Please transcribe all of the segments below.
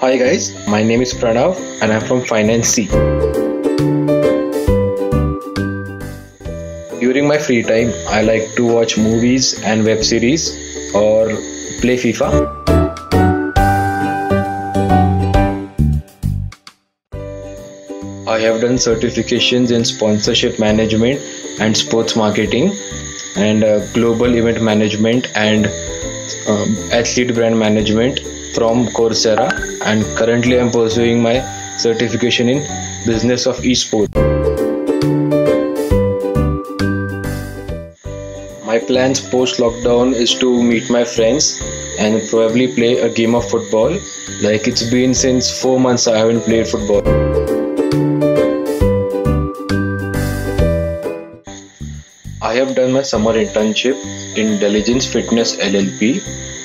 Hi guys, my name is Pranav and I'm from Finance C. During my free time, I like to watch movies and web series or play FIFA. I have done certifications in sponsorship management and sports marketing and uh, global event management and um, athlete brand management from Coursera and currently I'm pursuing my certification in business of esports. My plans post lockdown is to meet my friends and probably play a game of football. Like it's been since 4 months I haven't played football. Have done my summer internship in Diligence Fitness LLP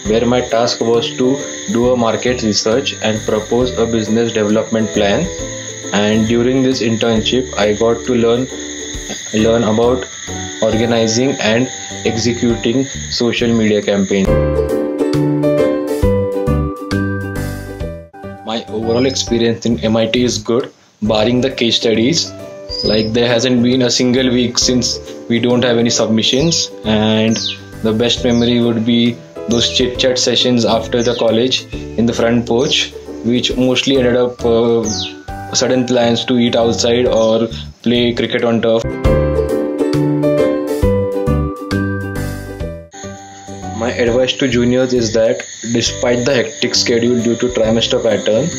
where my task was to do a market research and propose a business development plan and during this internship I got to learn learn about organizing and executing social media campaigns. My overall experience in MIT is good barring the case studies like there hasn't been a single week since we don't have any submissions and the best memory would be those chit chat sessions after the college in the front porch which mostly ended up uh, sudden plans to eat outside or play cricket on turf advice to juniors is that despite the hectic schedule due to trimester pattern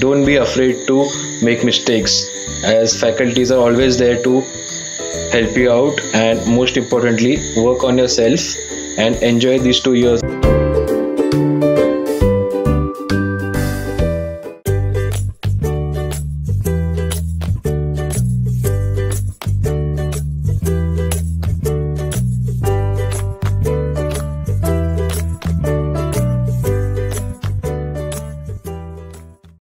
don't be afraid to make mistakes. As faculties are always there to help you out and most importantly work on yourself and enjoy these two years